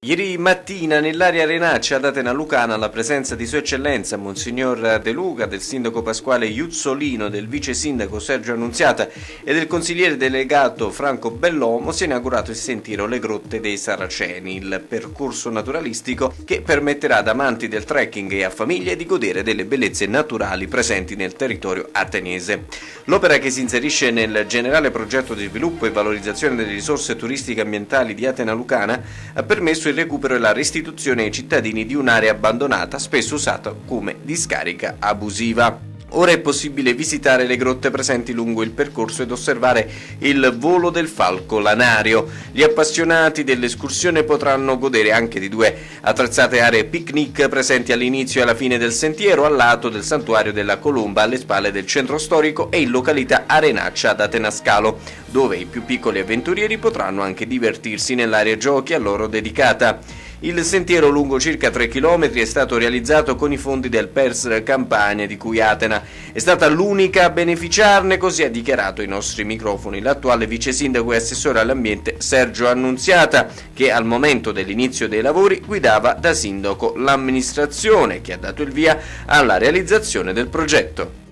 Ieri mattina nell'area Renaccia ad Atena Lucana la presenza di Sua Eccellenza Monsignor De Luca, del sindaco Pasquale Iuzzolino, del vice sindaco Sergio Annunziata e del consigliere delegato Franco Bellomo si è inaugurato il sentiero Le Grotte dei Saraceni, il percorso naturalistico che permetterà ad amanti del trekking e a famiglie di godere delle bellezze naturali presenti nel territorio ateniese. L'opera che si inserisce nel generale progetto di sviluppo e valorizzazione delle risorse turistiche ambientali di Atena Lucana ha permesso il recupero e la restituzione ai cittadini di un'area abbandonata spesso usata come discarica abusiva. Ora è possibile visitare le grotte presenti lungo il percorso ed osservare il volo del falco lanario. Gli appassionati dell'escursione potranno godere anche di due attrezzate aree picnic presenti all'inizio e alla fine del sentiero, al lato del santuario della Colomba, alle spalle del centro storico e in località Arenaccia ad Atenascalo, dove i più piccoli avventurieri potranno anche divertirsi nell'area giochi a loro dedicata. Il sentiero lungo circa 3 km è stato realizzato con i fondi del PERS Campania di cui Atena è stata l'unica a beneficiarne, così ha dichiarato ai nostri microfoni l'attuale vice sindaco e assessore all'ambiente Sergio Annunziata, che al momento dell'inizio dei lavori guidava da sindaco l'amministrazione che ha dato il via alla realizzazione del progetto.